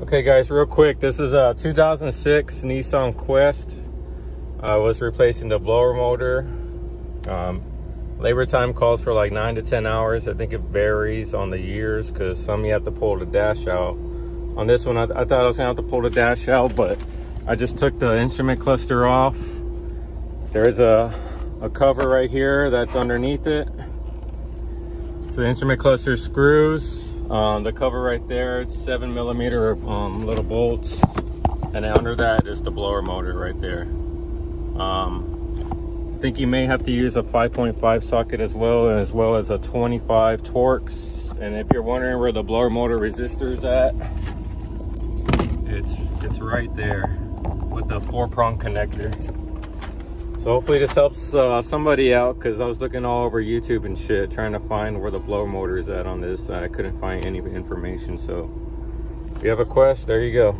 Okay guys, real quick, this is a 2006 Nissan Quest. I was replacing the blower motor. Um, labor time calls for like nine to 10 hours. I think it varies on the years because some you have to pull the dash out. On this one, I, I thought I was gonna have to pull the dash out, but I just took the instrument cluster off. There's a, a cover right here that's underneath it. So the instrument cluster screws um, the cover right there, it's seven millimeter um, little bolts. And under that is the blower motor right there. Um, I think you may have to use a 5.5 socket as well, as well as a 25 Torx. And if you're wondering where the blower motor resistor is at, it's, it's right there with the four prong connector. So hopefully this helps uh, somebody out because I was looking all over YouTube and shit trying to find where the blower motor is at on this. I couldn't find any information. So if you have a Quest, there you go.